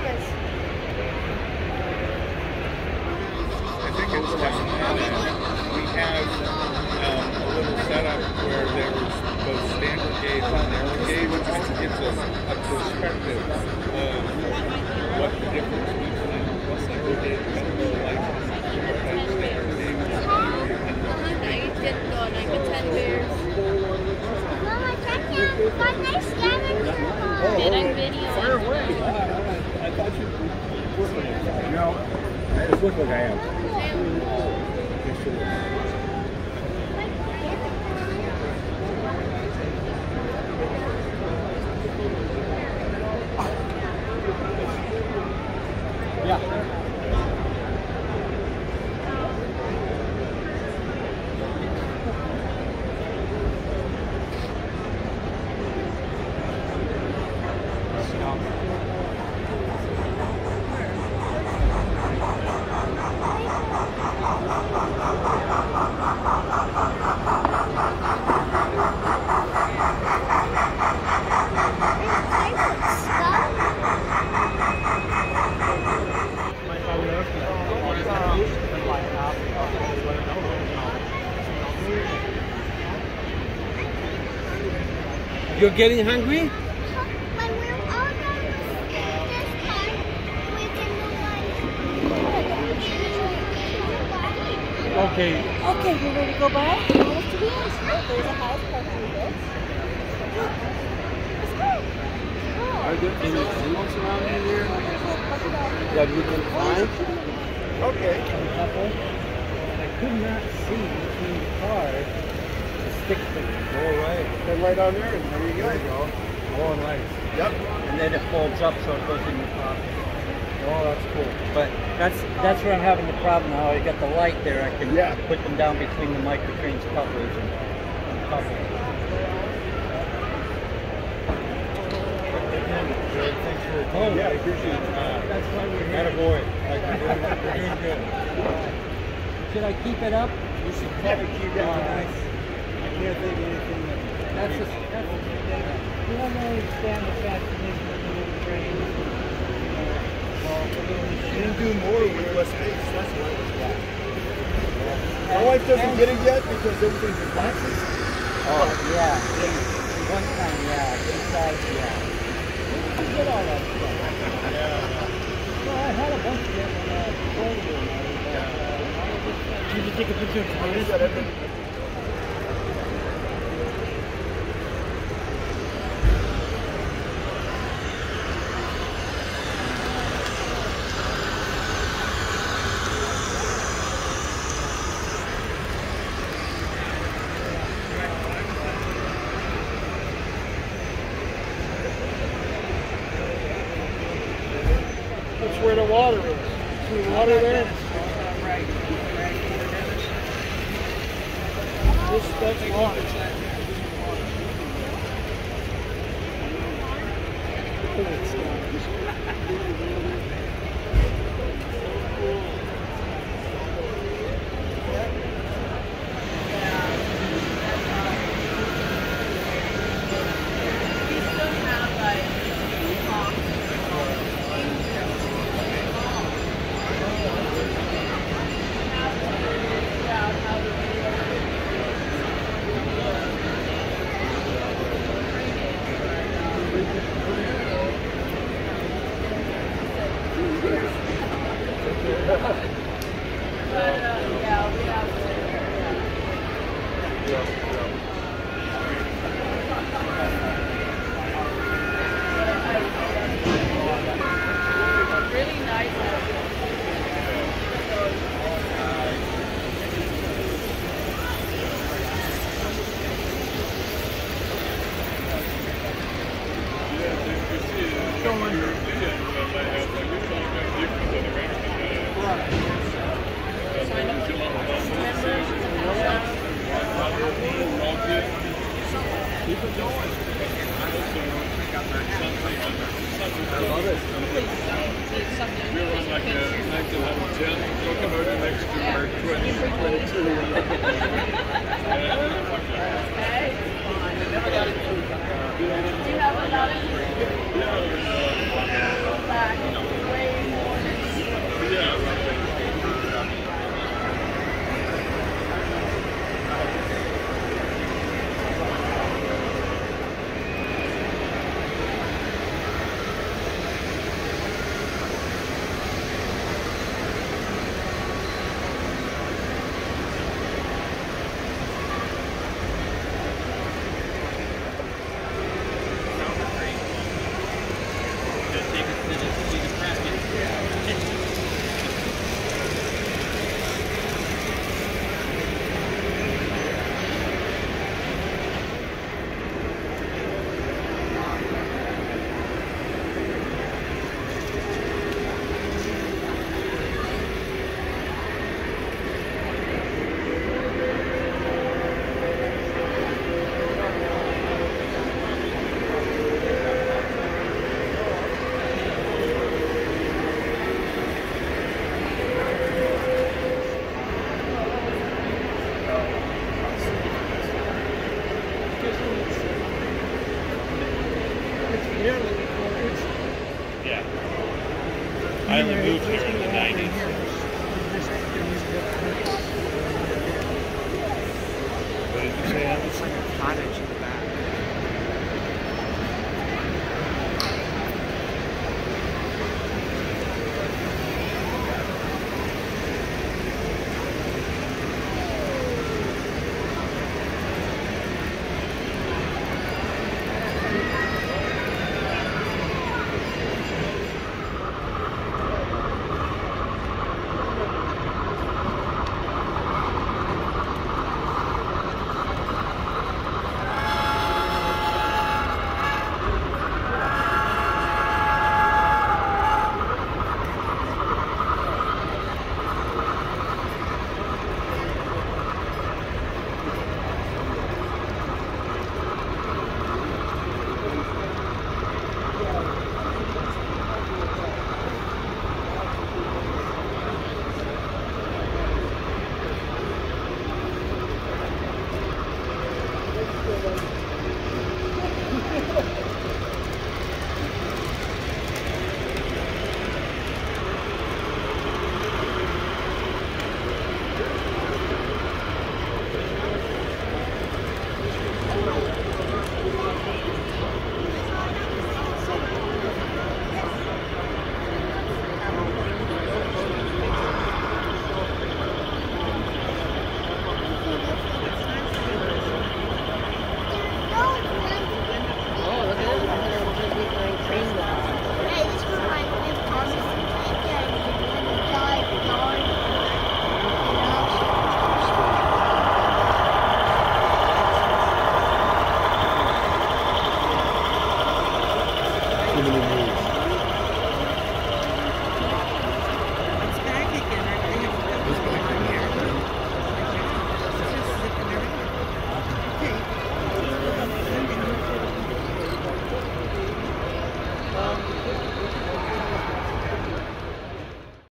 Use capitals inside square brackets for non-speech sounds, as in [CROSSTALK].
Yes. I think it's that we have um, a little setup where there's both standard gauge and narrow gauge, which gives us a perspective of what the difference between standard gauge and the license and standard gauge. I did go and I could 10 pairs. Mama, check out what they scattered Did I video? Fire away. I thought you were working on that. No, Look like I am. Yeah. You're getting hungry? When we're all done with this part, we can move on. Okay. Okay, you ready to go by? Almost to the end. There's a house parked in this. Let's go. Are there any animals around here that we can find? Okay. I could not see between the cars the stick figure. All right. They're right on there. There you go. There you go. Oh, nice. Yep. and then it folds up so it goes in your pocket. Oh, that's cool. But that's that's where I'm having the problem now. I got the light there. I can Yeah. put them down between the Micro-Trains couplers and, and couplers. Thanks for oh, your time. Yeah, I appreciate it. That's why we're here. Attaboy. Like, you're doing, you're doing [LAUGHS] good. Should I keep it up? You should probably keep it. Oh, nice. I can't think of anything. That's just that's just, you don't understand the fascination of the little trains. You didn't do more with less space. That's what it was like. My wife doesn't get it yet because everything's in boxes. Oh yeah. One time, yeah. Inside, yeah. We can get all that stuff. Yeah. Well, I had a bunch of it when I was older. Uh, did you take a picture of I That's where the water is. See the water there? This, that's water. [LAUGHS] Yeah, yeah. Keep it going. I love it. We were on like a 9 to 11 10 locomotive next to our 22.